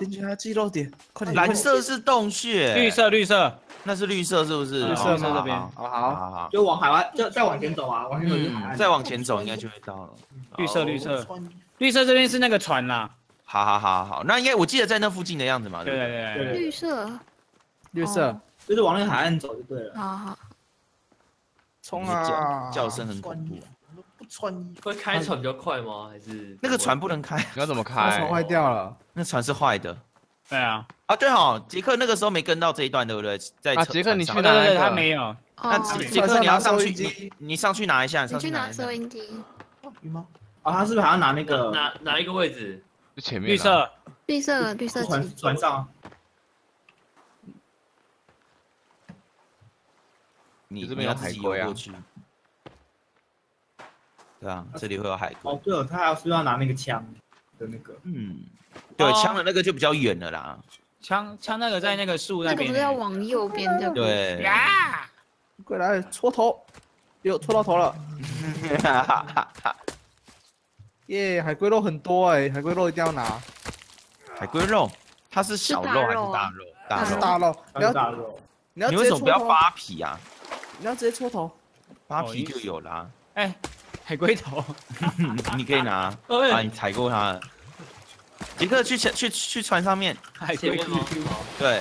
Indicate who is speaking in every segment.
Speaker 1: 进去啊，肌肉点，快点！
Speaker 2: 蓝色是洞穴，
Speaker 3: 绿色绿色，
Speaker 2: 那是绿色是不是？
Speaker 1: 绿色
Speaker 3: 在这边。
Speaker 2: 好
Speaker 1: 好
Speaker 2: 好
Speaker 1: 好，
Speaker 2: 好，
Speaker 4: 就往海湾，就再往前走啊，往前走就海
Speaker 2: 嗯，
Speaker 4: 岸。
Speaker 2: 再往前走应该就会到了。
Speaker 3: 绿色绿色。
Speaker 1: 穿。
Speaker 3: 绿色这边是那个船啦。
Speaker 2: 好好好好，那应该我记得在那附近的样子嘛，
Speaker 3: 对
Speaker 2: 不对？
Speaker 3: 对对对，
Speaker 5: 绿色，
Speaker 1: 绿色。
Speaker 5: 哦，
Speaker 4: 就是往那个海岸走就对了。
Speaker 5: 好好，
Speaker 1: 冲啊！
Speaker 2: 叫叫声很恐怖
Speaker 1: 不穿衣服，
Speaker 6: 会开船比较快吗？还是
Speaker 2: 那个船不能开，
Speaker 7: 你要怎么开
Speaker 1: 船
Speaker 7: 开？
Speaker 1: 坏掉了。
Speaker 2: 那船是坏的。
Speaker 3: 对啊，
Speaker 2: 啊，对哦，杰克那个时候没跟到这一段，对不对？在
Speaker 7: 杰克你
Speaker 2: 上
Speaker 7: 去哪
Speaker 3: 对对对，
Speaker 7: 个
Speaker 3: 他没有。
Speaker 2: 那
Speaker 5: 哦，
Speaker 2: 杰杰克你要上去，你你上去拿一下，
Speaker 5: 你去拿收音机，
Speaker 1: 鱼吗？
Speaker 4: 啊，他是不是还要拿那
Speaker 6: 哪
Speaker 4: 个
Speaker 6: 哪哪一个位置？
Speaker 7: 就前面啊
Speaker 3: 绿色，
Speaker 5: 绿色绿色
Speaker 4: 船
Speaker 5: 旗，
Speaker 4: 船上啊？
Speaker 2: 你
Speaker 7: 这边
Speaker 2: 要自己
Speaker 7: 海龟啊
Speaker 2: 游过去。对啊，这里会有海龟。
Speaker 4: 哦，对了，他还要是要拿那个枪的那个？
Speaker 2: 嗯，对，
Speaker 3: 哦
Speaker 2: 枪的那个就比较远了啦。
Speaker 3: 枪枪那个在那个树
Speaker 5: 那个不
Speaker 3: 那边欸。
Speaker 5: 是要往右边的？
Speaker 2: 对，
Speaker 3: 呀，
Speaker 1: 过来戳头，哟，戳到头了，耶！海龟肉很多哎，海龟肉一定要拿，
Speaker 2: 海龟肉，它是小肉还是大肉？大
Speaker 1: 它是
Speaker 2: 肉。
Speaker 1: 大肉，你要
Speaker 4: 大肉。
Speaker 1: 你要
Speaker 2: 你为什么
Speaker 1: 直接戳头？
Speaker 2: 不要扒皮啊？
Speaker 1: 你要直接戳头，
Speaker 2: 扒皮就有啦，
Speaker 3: 哎，海龟头，
Speaker 2: 你可以拿。啊，
Speaker 6: 哎，
Speaker 2: 你踩过它了。杰克去去去船上面，
Speaker 3: 海龟头
Speaker 2: 对，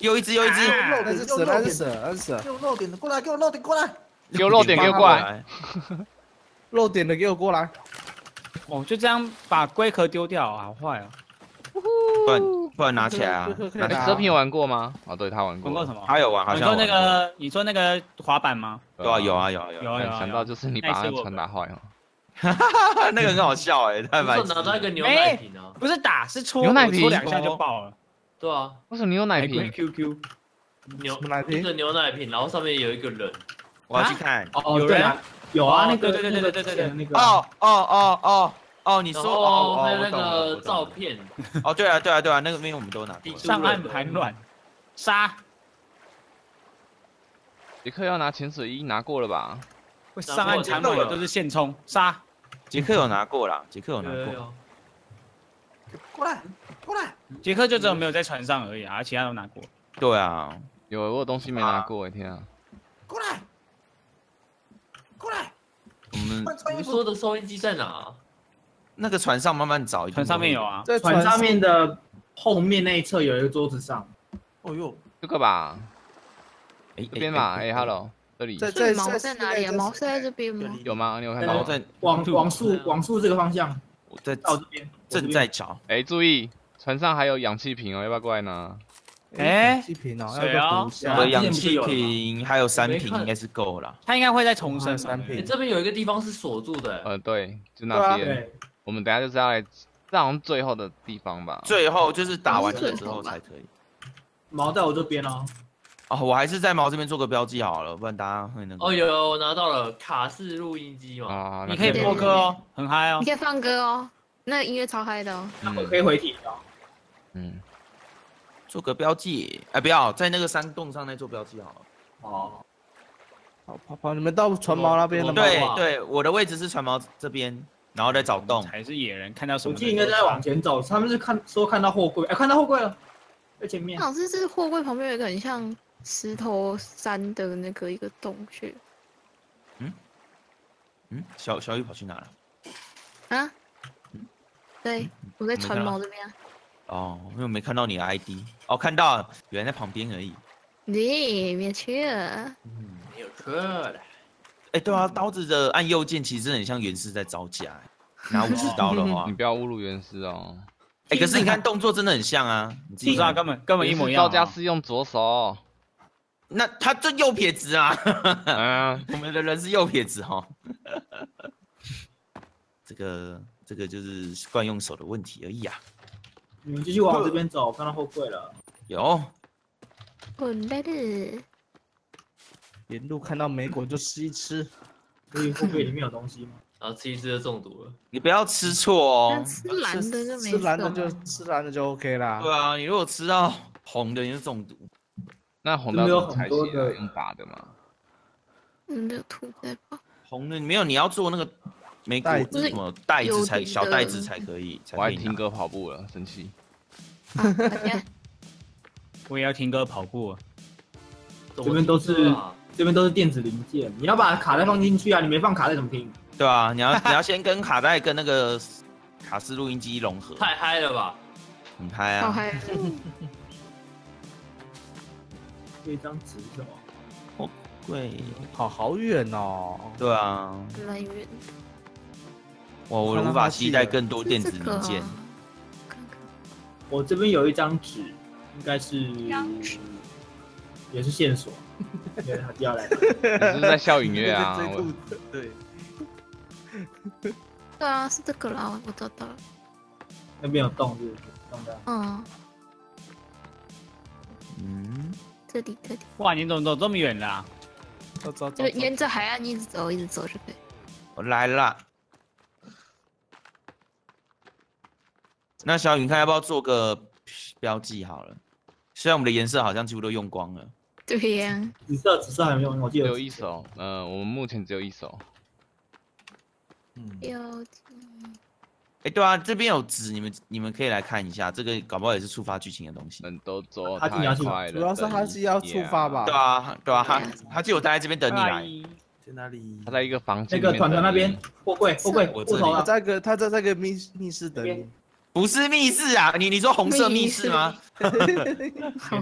Speaker 2: 又一只又一只，
Speaker 3: 啊
Speaker 1: 那是蛇，那是蛇，那是蛇，
Speaker 8: 给我漏点的过来，给我漏点过来。
Speaker 7: 给我漏点给我过来。
Speaker 1: 漏 点的给我过来。
Speaker 3: 哦，就这样把龟壳丢掉，好坏哦。
Speaker 2: 不然不然拿起来啊
Speaker 1: 那个可以
Speaker 2: 拿起来
Speaker 1: 拿
Speaker 7: 哎，蛇平玩过吗？哦，对他玩过。
Speaker 3: 玩过什么？
Speaker 2: 他有玩，好像
Speaker 3: 你说那个，你说那个滑板吗？
Speaker 2: 对啊，有啊有啊有啊，
Speaker 3: 有啊有啊。
Speaker 7: 想到就是你把那个船打坏哦。
Speaker 2: 那个很好笑哎，太白痴
Speaker 6: 拿到一个牛奶瓶啊？
Speaker 3: 不是打，是戳，
Speaker 7: 牛奶瓶
Speaker 3: 戳两下就爆了。
Speaker 6: 对啊，
Speaker 7: 为什么你有奶瓶
Speaker 3: ？QQ，
Speaker 6: 牛
Speaker 1: 奶瓶
Speaker 6: 一个牛奶瓶，然后上面有一个人，
Speaker 2: 我要去看。
Speaker 4: 哦，
Speaker 3: 有人
Speaker 4: 对啊，有啊，
Speaker 3: 哦
Speaker 4: 那个
Speaker 3: 对对对对对对对
Speaker 4: 那个
Speaker 2: 哦哦哦哦哦，你
Speaker 6: 然
Speaker 2: 说哦，
Speaker 6: 后还有那个照片，
Speaker 2: 哦，对啊对啊对啊，那个边我们都拿
Speaker 3: 上岸盘卵，杀，
Speaker 7: 杰克要拿潜水衣拿过了吧？
Speaker 3: 会上岸盘软的都是现充，杀。
Speaker 2: 杰克有拿过啦，杰克有拿过。
Speaker 8: 过来，过来。
Speaker 3: 杰克就只有没有在船上而已啊，其他都拿过。
Speaker 2: 对啊，
Speaker 7: 有，我有东西没拿过，哎天啊！
Speaker 8: 过来，过来，
Speaker 2: 我们
Speaker 6: 你。说的收音机在哪？
Speaker 2: 那个船上慢慢找，
Speaker 3: 船上面有。啊，
Speaker 1: 在
Speaker 4: 船上面的后面那一侧有一个桌子上，
Speaker 8: 哦呦，
Speaker 7: 这个吧，
Speaker 2: 哎
Speaker 7: 这边吧，哎，hello，这里。
Speaker 1: 在
Speaker 5: 所以毛在哪里啊？毛是
Speaker 1: 在
Speaker 5: 在这边吗？
Speaker 7: 有吗？你有看到？
Speaker 2: 在
Speaker 4: 往往树往树这个方向。
Speaker 2: 我在
Speaker 4: 到这边，
Speaker 2: 正在找，
Speaker 7: 哎，注意，船上还有氧气瓶哦，要不要过来拿？
Speaker 3: 哎
Speaker 1: 气瓶哦，
Speaker 3: 水哦
Speaker 1: 要补一
Speaker 2: 我
Speaker 1: 下？
Speaker 2: 的
Speaker 4: 之前不是
Speaker 2: 氧气瓶还有三瓶应该是够了。
Speaker 3: 他应该会再重生
Speaker 1: 三瓶。
Speaker 6: 哎，这边有一个地方是锁住的，
Speaker 7: 呃，对，就那边。
Speaker 4: 对，
Speaker 7: 我们等下就是要来，这好像最后的地方吧？
Speaker 2: 最后就是打完
Speaker 5: 是
Speaker 2: 这个之
Speaker 5: 最后
Speaker 2: 才可以。
Speaker 4: 毛在我这边哦，
Speaker 2: 哦，我还是在毛这边做个标记好了，不然大家会那个。
Speaker 6: 哦，有有我拿到了卡式录音机嘛，
Speaker 7: 啊，
Speaker 3: 你可以播歌哦，很嗨哦
Speaker 5: 你。可以放歌哦，那音乐超嗨的哦。
Speaker 4: 那我可以回体哦。
Speaker 7: 嗯，
Speaker 2: 做个标记，哎，不要在那个山洞上那做标记好了。
Speaker 4: 哦，
Speaker 1: 好跑跑，你们到船锚那边了吗？
Speaker 2: 对对，我的位置是船锚这边，然后再找洞。
Speaker 3: 还是野人，看到什么？
Speaker 4: 我记得应该在往前走，他们是看说看到货柜，哎，看到货柜了，在前面
Speaker 5: 那。好像是货柜旁边有一个很像石头山的那个一个洞穴
Speaker 2: 嗯嗯，小小雨跑去哪了？
Speaker 5: 啊。对，我在船锚这边啊。
Speaker 2: 哦，因为我没看到你的 ID。哦，看到了，原来在旁边而已。
Speaker 5: 你别去了，
Speaker 2: 嗯，
Speaker 6: 没有错的，
Speaker 2: 哎，对啊，刀子的按右键其实很像原师在招架，哎拿武士刀的话
Speaker 7: 你，不要侮辱原师哦。
Speaker 2: 哎，可是你看动作真的很像啊，你
Speaker 3: 知道，
Speaker 2: 己看。
Speaker 3: 根本根本一模一
Speaker 7: 原
Speaker 3: 样
Speaker 7: 招架是用左手。
Speaker 2: 那他这右撇子啊，
Speaker 7: 嗯，
Speaker 2: 我们的人是右撇子哈。这个这个就是惯用手的问题而已啊。
Speaker 4: 你们继续往我这边走，看到后柜了。
Speaker 2: 有，
Speaker 5: 滚来的。
Speaker 1: 沿路看到梅果就吃一吃。
Speaker 4: 所以货柜里面有东西吗？
Speaker 6: 然后吃一吃就中毒了。
Speaker 2: 你不要吃错哦。
Speaker 5: 吃蓝的就没
Speaker 1: 吃蓝的就吃蓝的就 OK 啦。
Speaker 2: 对啊，你如果吃到红的，你就中毒。
Speaker 7: 那红的
Speaker 4: 有没有很多的？
Speaker 7: 用打的吗？
Speaker 5: 嗯，没有吐在吧？
Speaker 2: 红的没有，你要做那个梅果什么袋子才小袋子才可以。可以
Speaker 7: 我爱听歌跑步了，生气。
Speaker 5: 啊，大家
Speaker 3: 我也要听歌跑步了。
Speaker 6: 这
Speaker 4: 边都是这边都是电子零件，你要把卡带放进去啊，你没放卡带怎么听？
Speaker 2: 对啊，你要 你要先跟卡带跟那个卡式录音机融合，
Speaker 6: 太嗨了吧？
Speaker 2: 很嗨啊！
Speaker 5: 好嗨，
Speaker 4: 这一张纸是什么？
Speaker 2: 对，
Speaker 1: 好好远哦。
Speaker 2: 对啊，
Speaker 5: 蛮远。
Speaker 2: 我我无法期待更多电子零件。
Speaker 5: 看看
Speaker 4: 我这边有一张纸，应该是
Speaker 5: 张纸
Speaker 4: 也是线索，对，他掉来了。
Speaker 7: 你是在笑音乐啊？
Speaker 1: 对，
Speaker 5: 对啊，是这个啦，我找到了。
Speaker 4: 那边有洞，是不是？洞的。
Speaker 5: 嗯，
Speaker 2: 嗯，
Speaker 5: 这里这里，
Speaker 3: 哇，你怎么走这么远啦、
Speaker 1: 走走走
Speaker 5: 就，沿着海岸一直走，一直走就可以。
Speaker 2: 我来了。那小雨，你看要不要做个标记好了？虽然我们的颜色好像几乎都用光了。
Speaker 5: 对呀、
Speaker 4: 紫色，紫色还没用，我记得
Speaker 7: 只有一手，呃，我们目前只有一手。
Speaker 1: 嗯，
Speaker 5: 标记。
Speaker 2: 哎，对啊，这边有纸，你们你们可以来看一下，这个搞不好也是触发剧情的东西。
Speaker 7: 人都走
Speaker 4: 他进要去吗
Speaker 7: 太快了，
Speaker 1: 主要是他是要触发吧
Speaker 2: 对啊，对啊，他他就有待在这边等你来。
Speaker 1: 在哪里？
Speaker 7: 他在一个房间
Speaker 4: 那个团团那边货柜，货柜，
Speaker 2: 我这
Speaker 4: 啊，
Speaker 1: 在个他在那个密密室等你。
Speaker 2: 不是密室啊，你你说红色密室吗？
Speaker 5: 好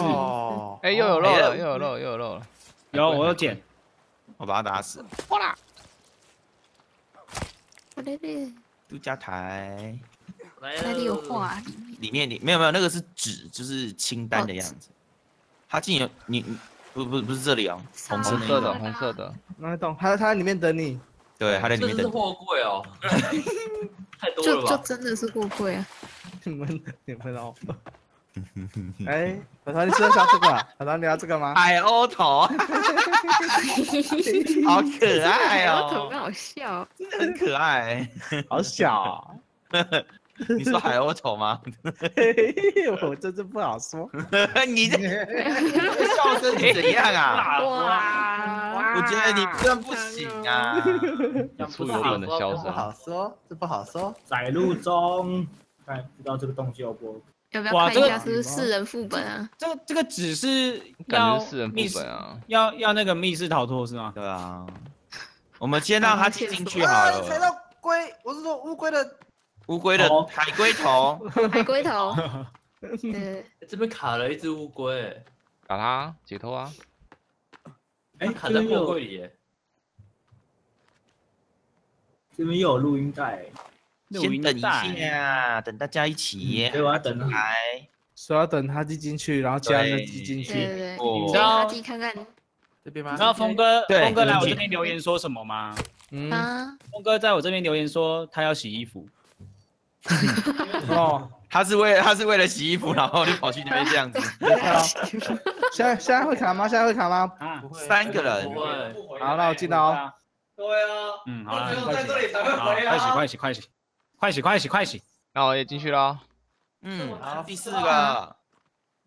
Speaker 1: 哦，
Speaker 7: 哎，又有肉
Speaker 2: 哎
Speaker 7: 了，又有肉，又有肉了。
Speaker 3: 有，我要捡。
Speaker 2: 我把他打死。
Speaker 5: 我来来，
Speaker 2: 度假台
Speaker 6: 来
Speaker 5: 哪里有
Speaker 6: 了
Speaker 5: 画？
Speaker 2: 里面里没有没有那个是纸，就是清单的样子。他竟有你你不不不是这里哦，红色
Speaker 7: 的，
Speaker 2: 个，
Speaker 7: 红色的。
Speaker 1: 那懂，他他在里面等你。
Speaker 2: 对，他在里
Speaker 6: 这是
Speaker 2: 面等。
Speaker 6: 货柜哦，太多
Speaker 5: 就
Speaker 6: 了吧？
Speaker 5: 就真的是货柜啊！
Speaker 1: 你们你们哦。哎，小唐，你是要这个啊？小唐，你要这个吗？
Speaker 2: 海鸥头，好可爱哦，
Speaker 5: 海鸥头很好笑，
Speaker 2: 真的很可爱。
Speaker 1: 好小啊。
Speaker 2: 你说海鸥头吗？
Speaker 1: 我真是不好说。
Speaker 2: 你这笑声是怎样啊？
Speaker 5: 哇！
Speaker 2: 我觉得你这样不行啊！
Speaker 7: 出油本的笑声，
Speaker 8: 不好说，这不好说。
Speaker 4: 载入中，看不知道这个洞就不？
Speaker 5: 要不要看一下是不是四人副本啊？
Speaker 3: 这个这个纸是
Speaker 7: 感
Speaker 3: 要
Speaker 7: 觉是四人副本啊。
Speaker 3: 要要那个密室逃脱是吗？
Speaker 2: 对啊，我们先让他进进 去好
Speaker 8: 啊，你踩
Speaker 2: 了。
Speaker 8: 到龟，我是说乌龟的
Speaker 2: 乌龟的
Speaker 4: 头
Speaker 2: 海龟头，
Speaker 5: 海龟头，对，
Speaker 6: 这边卡了一只乌龟，
Speaker 7: 打它解脱啊！
Speaker 4: 哎，
Speaker 6: 卡在货
Speaker 4: 这边又
Speaker 6: 柜里耶。
Speaker 4: 这边又有录音带，
Speaker 3: 录
Speaker 2: 先等一下，等大家一起。
Speaker 4: 所以我要等
Speaker 2: 来，
Speaker 1: 所以要等他进进去，然后加他人
Speaker 2: 对
Speaker 1: 挤进去。
Speaker 5: 对对，
Speaker 2: 哦
Speaker 5: 你让他自己看看
Speaker 8: 这边吗？
Speaker 3: 你知道峰哥
Speaker 2: 对
Speaker 3: 峰哥来我这边留言说什么吗？
Speaker 1: 嗯，
Speaker 5: 啊。
Speaker 3: 峰哥在我这边留言说他要洗衣服，
Speaker 1: 哦，
Speaker 2: 他是为了他是为了洗衣服，然后就跑去那边这样子。
Speaker 1: 现在现在会卡吗？现在会卡吗？
Speaker 3: 啊，
Speaker 2: 三个人
Speaker 6: 不，会，
Speaker 1: 好，那我进到哦。
Speaker 4: 对啊，
Speaker 3: 嗯，好了，
Speaker 4: 只有
Speaker 3: 快洗，
Speaker 4: 在这里才会
Speaker 3: 好，
Speaker 4: 回
Speaker 3: 快洗，
Speaker 4: 啊。
Speaker 3: 快洗，快洗，快洗，快洗，快洗。
Speaker 7: 那我也进去了，
Speaker 2: 嗯，
Speaker 8: 好
Speaker 2: 第四个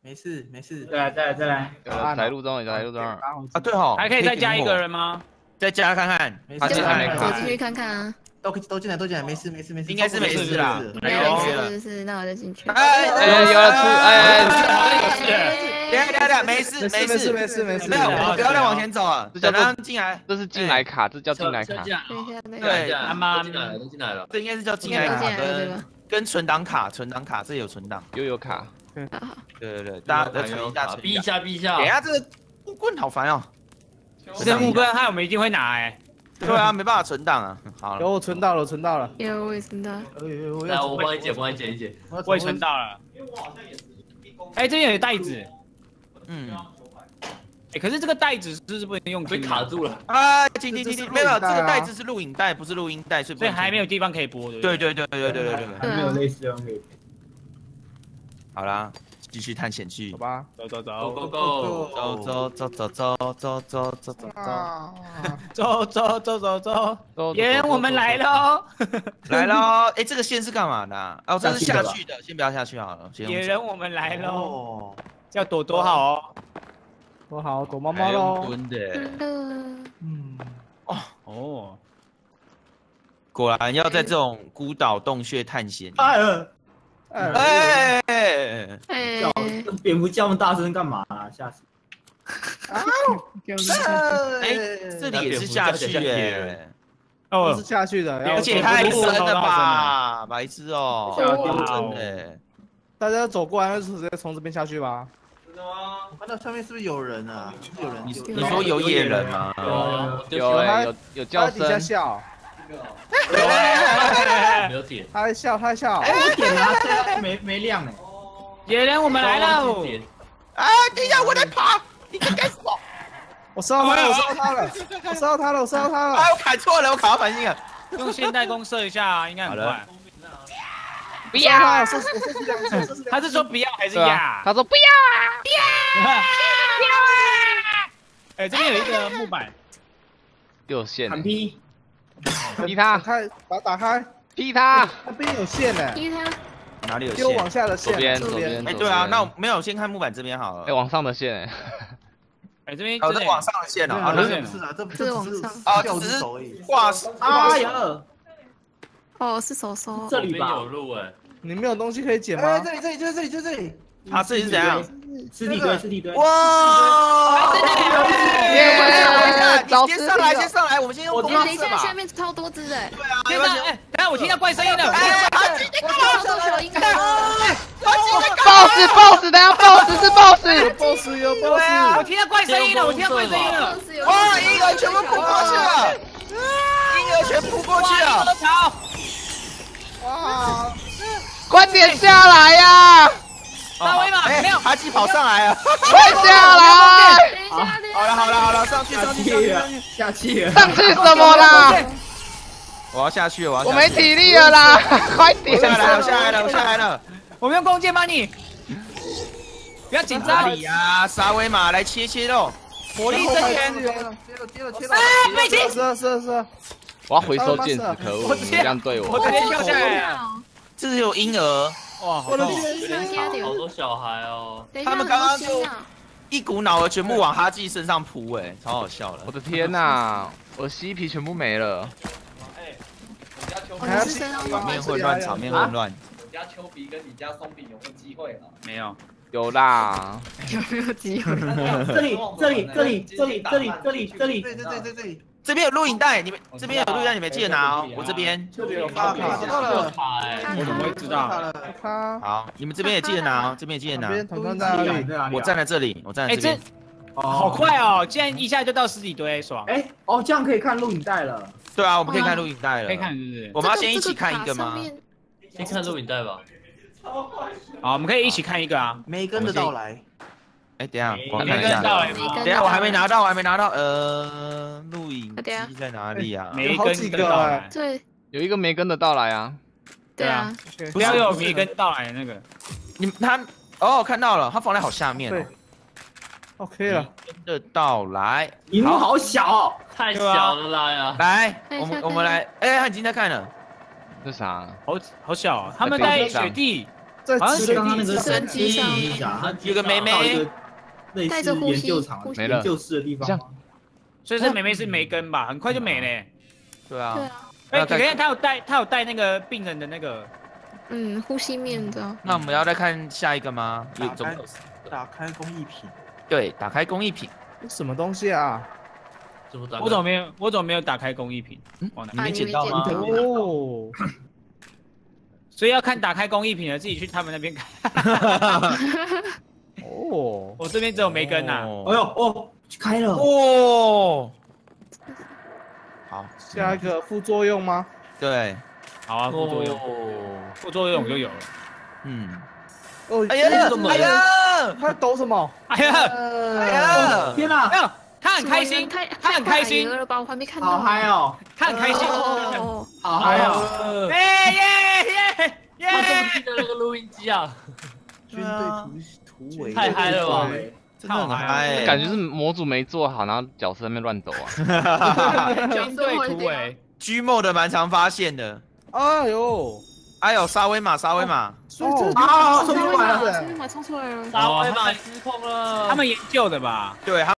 Speaker 8: 没事没事。
Speaker 4: 再来再来再来，
Speaker 7: 有载入中，有载入中。
Speaker 2: 啊，对哦，
Speaker 3: 还可以再加一个人吗？
Speaker 2: 再加看看。
Speaker 8: 没
Speaker 7: 他
Speaker 5: 就
Speaker 7: 现在没卡
Speaker 5: 走进去看看啊，
Speaker 8: 都都进来都进来，没事没事没事。
Speaker 2: 应该是没事啦
Speaker 8: 没事
Speaker 5: 是是是，那我就进去。
Speaker 2: 哎
Speaker 7: 哎，有了出，哎，
Speaker 2: 等一下等一下等一下，没事
Speaker 1: 没事没事没事没事
Speaker 2: 没有，我不要再往前走了，等
Speaker 7: 这叫
Speaker 2: 进来。
Speaker 7: 这是进来卡，这叫进来卡。
Speaker 5: 等一下，那个
Speaker 2: 对
Speaker 6: 他
Speaker 3: 他妈
Speaker 6: 都进来了，都进来了。
Speaker 2: 这应该是叫进来卡跟？跟存档卡，存档卡这里有存档。
Speaker 7: 又有卡，
Speaker 5: 好好
Speaker 2: 对对对，大家再存一下，存
Speaker 6: 逼一。下，逼一下
Speaker 2: 等一。下，这个木棍好烦哦。
Speaker 3: 这木棍害我们一定会拿哎。
Speaker 2: 对啊，没办法存档啊。好
Speaker 1: 有
Speaker 2: 了，
Speaker 1: 我存到了，我存到了。
Speaker 5: 有我也存到，
Speaker 8: 哎我
Speaker 6: 帮你捡，帮你捡一捡。
Speaker 3: 我也存到了。哎，这边有袋子，
Speaker 2: 嗯，
Speaker 3: 哎，可是这个袋子是不是不能用
Speaker 6: 被卡住了，
Speaker 2: 啊，停停停没有，这个袋子是录影带，不是录音带，所以不
Speaker 3: 还没有。地方可以播，对不
Speaker 2: 对
Speaker 3: 对？
Speaker 2: 对对对对对对对。
Speaker 4: 还没有类似的可以。
Speaker 2: 好啦，继续探险去
Speaker 1: 走。吧。
Speaker 3: 走走
Speaker 6: Go
Speaker 3: 走
Speaker 6: Go Go！
Speaker 2: 走走走走走走走走走走。
Speaker 1: 啊，
Speaker 3: 走走走走走，
Speaker 7: 走
Speaker 3: 耶，我们来。喽！
Speaker 2: 来喽！哎，这个线是干嘛的啊？哦，这是下
Speaker 4: 下去
Speaker 2: 去的，先不要下去好了。先用
Speaker 3: 野人，我们来喽！
Speaker 8: 哦，
Speaker 3: 叫朵朵好哦。
Speaker 1: 躲好，躲猫猫喽。
Speaker 2: 蹲的，
Speaker 1: 嗯，
Speaker 3: 哦。
Speaker 2: 哦，果然要在这种孤岛洞穴探险。
Speaker 4: 哎。呀，
Speaker 1: 哎，
Speaker 2: 哎，
Speaker 4: 蝙蝠叫那么大声干嘛啊？吓死！
Speaker 2: 哎，这里也是下去耶，
Speaker 1: 都
Speaker 3: 哦。
Speaker 1: 是，下去的，
Speaker 2: 而且太深了吧，白痴哦，
Speaker 3: 吓
Speaker 2: 真
Speaker 3: 到
Speaker 2: 的。
Speaker 1: 大家走过来，就直接从这边下去吧。
Speaker 6: 真的吗？
Speaker 8: 看到上面是不是有人啊？是不是有人？
Speaker 2: 你你说有野人吗？
Speaker 6: 有啊，
Speaker 7: 有哎、有有叫
Speaker 1: 他在底下
Speaker 7: 声，
Speaker 1: 笑，
Speaker 6: 没有点。
Speaker 1: 他在笑，他在笑。
Speaker 4: 我点啊，现在没没亮哎。
Speaker 3: 野人我们来了，
Speaker 6: 点
Speaker 2: 啊，等一下，我在爬，你在干什么？
Speaker 1: 我烧他了，我烧他了，我烧他了，我烧他
Speaker 2: 啊，
Speaker 1: 了。
Speaker 2: 我砍错了，我卡到反应了。
Speaker 3: 用现代弓射一下，应该很快。
Speaker 1: 不要，我射死，我射死两只，我射死两只。
Speaker 3: 他是说不要还是
Speaker 7: 对啊。
Speaker 3: 呀，？
Speaker 7: 他说不要啊，
Speaker 3: 哎，这边有一个木板，
Speaker 7: 有线、欸，
Speaker 4: 砍劈，
Speaker 7: 劈他，
Speaker 1: 打开，把它打开。
Speaker 7: 劈他，
Speaker 1: 那边有线呢，
Speaker 5: 因为它
Speaker 2: 哪里有线？
Speaker 1: 就往？下的线。
Speaker 7: 左边
Speaker 5: 左边
Speaker 2: 哎，
Speaker 7: 左
Speaker 2: 对啊，那我没有，先看木板这边好了。
Speaker 7: 哎、。往上的线、欸，
Speaker 3: 哎，这边
Speaker 2: 哦，这往上的线哦，啊，
Speaker 8: 这
Speaker 2: 是
Speaker 8: 不是啊，这不
Speaker 5: 这
Speaker 8: 这只是
Speaker 5: 往上。
Speaker 8: 掉
Speaker 2: 哦只是
Speaker 8: 只手而已。
Speaker 2: 挂
Speaker 4: 哎呀，
Speaker 5: 哦是手手，
Speaker 4: 这里吧。
Speaker 6: 有，路哎，
Speaker 1: 你没有东西可以捡
Speaker 8: 哎，
Speaker 1: 吗
Speaker 8: 这？里这里就这里就这里，
Speaker 2: 啊，这里是怎样？
Speaker 4: 尸体堆，尸体堆。
Speaker 2: 哇！
Speaker 7: 耶
Speaker 2: 你先上来，先上来，我们先用
Speaker 4: 我
Speaker 2: 弓
Speaker 5: 哎，等一下，
Speaker 2: 箭吧。
Speaker 5: 下面超多只哎，
Speaker 2: 对啊，
Speaker 3: 天哪！哎，等下我听到怪声音了，
Speaker 2: 哎，他今天
Speaker 5: 超多小婴儿
Speaker 7: ，boss boss，等下 boss 是 boss，
Speaker 1: 有 boss
Speaker 3: 我听到怪声音了，我听到怪声音了，
Speaker 2: 哇，婴儿全部扑过去了，婴儿全扑过去了。
Speaker 3: 跑！
Speaker 1: 哇！
Speaker 7: 快点下来呀、
Speaker 3: 大威嘛，
Speaker 2: 哎
Speaker 3: 没有，
Speaker 2: 哈基跑上来了。
Speaker 7: 快下来！
Speaker 2: 好了好了好了，上去
Speaker 4: 下
Speaker 2: 上去上去上去。，
Speaker 4: 下气了。
Speaker 7: 上去什么啦？
Speaker 2: 我要下去了，我要
Speaker 7: 我没体力了啦，快点
Speaker 2: 我下来了，我下来了，我下来了。
Speaker 3: 我们用弓箭帮你，不要紧张，
Speaker 2: 哪里呀？沙威玛来切切肉。
Speaker 3: 火力增援。
Speaker 8: 接了接了接了，
Speaker 3: 背景
Speaker 1: 是啊是啊是啊，
Speaker 7: 我要回收剑指，可恶！你
Speaker 3: 我直接
Speaker 7: 这样对我，
Speaker 3: 我直接跳下来了，
Speaker 2: 这是有婴儿，
Speaker 3: 哇，好
Speaker 1: 我的
Speaker 3: 痛！
Speaker 1: 天！
Speaker 6: 好多小孩哦。
Speaker 2: 他们刚刚就一股脑儿全部往哈基身上扑，哎，超好笑的。
Speaker 7: 我的天哪，我的蜥皮全部没了。
Speaker 5: 哦你家丘比
Speaker 2: 场面混乱，场面混乱。
Speaker 9: 我家丘比跟你家松饼有没有机会了？
Speaker 3: 没有，
Speaker 7: 有啦，
Speaker 5: 有没有机会？
Speaker 4: 这里这里这里这里这里这里这里，
Speaker 8: 对对对对对，
Speaker 2: 这边有录影带，你们这边有录影带，你们记得拿哦。我这边
Speaker 1: 这边有
Speaker 8: 卡
Speaker 1: 发卡，
Speaker 8: 卡到了，
Speaker 6: 卡哎，
Speaker 3: 我怎么会知道？
Speaker 2: 好，你们这边也记得拿哦，这边也记得拿。
Speaker 1: 那边团团在哪里？
Speaker 2: 我站在这里，我站在
Speaker 3: 哎，这
Speaker 2: 这边。
Speaker 3: 好快哦，竟然一下就到尸体堆，爽！
Speaker 4: 哎哦，这样可以看录影带了。
Speaker 2: 对啊，我们可以看录影带了。
Speaker 3: 可以看是不是？
Speaker 2: 我们要先一起看一个吗？
Speaker 6: 先看录影带吧。
Speaker 3: 好，我们可以一起看一个啊。
Speaker 8: 梅根的到来，
Speaker 2: 哎，等一下，我
Speaker 3: 没
Speaker 2: 看一下。等一下，我还没拿到，我还没拿到。呃，录影机在哪里啊？
Speaker 3: 没跟得到来，
Speaker 5: 对
Speaker 7: 有一个没跟的到来啊，
Speaker 5: 对啊，
Speaker 3: 不要有没跟到来的那个。
Speaker 2: 你他哦，看到了，他放在好下面
Speaker 1: 对
Speaker 2: 哦。
Speaker 1: ，OK 了。
Speaker 2: 的到来，
Speaker 4: 荧幕好小哦，
Speaker 6: 太小了啦呀！
Speaker 2: 来，我们我们来，哎，他已经在看了。
Speaker 7: 这啥？
Speaker 3: 好好小啊！他们在雪地，
Speaker 1: 在
Speaker 3: 好像
Speaker 4: 就是刚刚那个
Speaker 5: 直升机上
Speaker 2: 有个妹妹
Speaker 4: 类似研究场研究室的地方吗。
Speaker 3: 所以这妹妹是没根吧？很快就没了。
Speaker 2: 对啊
Speaker 5: 对，啊，
Speaker 3: 哎，
Speaker 2: 要再
Speaker 3: 你看他有带，他有带那个病人的那个，
Speaker 5: 嗯，呼吸面的，
Speaker 2: 那我们要再看下一个吗？有
Speaker 8: 打开打开工艺品，
Speaker 2: 对，打开工艺品。
Speaker 1: 什么东西啊？
Speaker 6: 怎么打？
Speaker 3: 我怎么没有，我怎么没有打开工艺品？哦
Speaker 2: 你没捡到吗？
Speaker 1: 哦，
Speaker 3: 所以要看打开工艺品的，自己去他们那边看。
Speaker 1: 哦，
Speaker 3: 我这边只有梅根呐。
Speaker 4: 哎
Speaker 2: 哦
Speaker 4: 呦哦，开了，
Speaker 2: 哦，好，
Speaker 1: 下一个副作用吗？
Speaker 2: 对，
Speaker 3: 好啊，副作用，
Speaker 2: 哦，
Speaker 3: 副作用就有了。
Speaker 2: 嗯，
Speaker 1: 哦，
Speaker 2: 哎呀，哎呀，
Speaker 1: 他抖什么？
Speaker 3: 哎呀，
Speaker 2: 哎呀，
Speaker 4: 天哪，
Speaker 3: 没有，他很开心，
Speaker 5: 太
Speaker 3: 他很开心
Speaker 5: 太快了吧？我还没看到，
Speaker 4: 好嗨哦，
Speaker 3: 他很开心。
Speaker 5: 哦，
Speaker 4: 好嗨哦，
Speaker 3: 耶耶耶耶！
Speaker 6: 他怎么记得那个录音机啊？
Speaker 8: 军队突
Speaker 6: 太嗨了吧！
Speaker 2: 真的很嗨，
Speaker 7: 感觉是模组没做好，然后角色在那边乱抖啊。
Speaker 3: 军队突围，
Speaker 2: 居梦的蛮常发现的。
Speaker 1: 哎呦，
Speaker 2: 哎呦，沙威玛，沙威玛，
Speaker 1: 所以这
Speaker 4: 啊，
Speaker 5: 冲出
Speaker 4: 冲出来了，
Speaker 5: 来了，冲出来，冲出来了。
Speaker 6: 沙威玛失控了。
Speaker 3: 他们研究的吧？
Speaker 2: 对，他